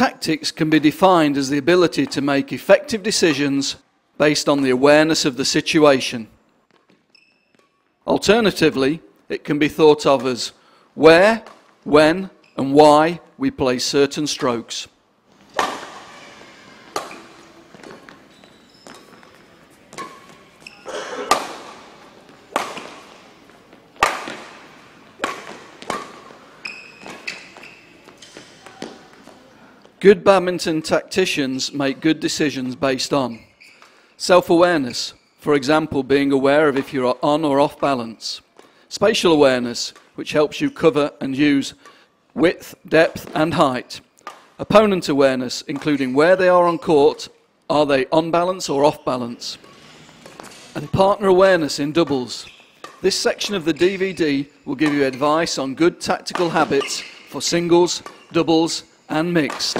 Tactics can be defined as the ability to make effective decisions based on the awareness of the situation. Alternatively, it can be thought of as where, when, and why we play certain strokes. Good badminton tacticians make good decisions based on self awareness, for example, being aware of if you're on or off balance, spatial awareness, which helps you cover and use width, depth, and height, opponent awareness, including where they are on court, are they on balance or off balance, and partner awareness in doubles. This section of the DVD will give you advice on good tactical habits for singles, doubles, and mixed.